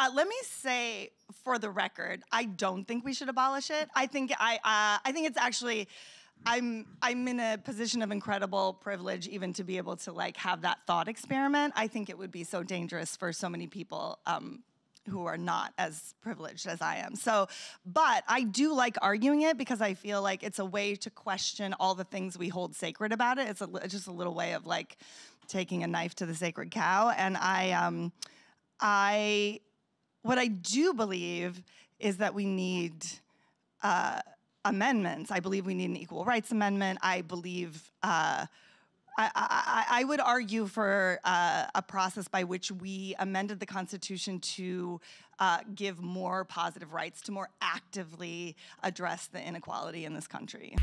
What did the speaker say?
Uh, let me say, for the record, I don't think we should abolish it. I think I uh, I think it's actually. I'm I'm in a position of incredible privilege even to be able to like have that thought experiment. I think it would be so dangerous for so many people um, who are not as privileged as I am. So, but I do like arguing it because I feel like it's a way to question all the things we hold sacred about it. It's a, just a little way of like taking a knife to the sacred cow. And I, um, I, what I do believe is that we need. Uh, amendments. I believe we need an equal rights amendment. I believe uh, I, I, I, would argue for uh, a process by which we amended the Constitution to uh, give more positive rights, to more actively address the inequality in this country.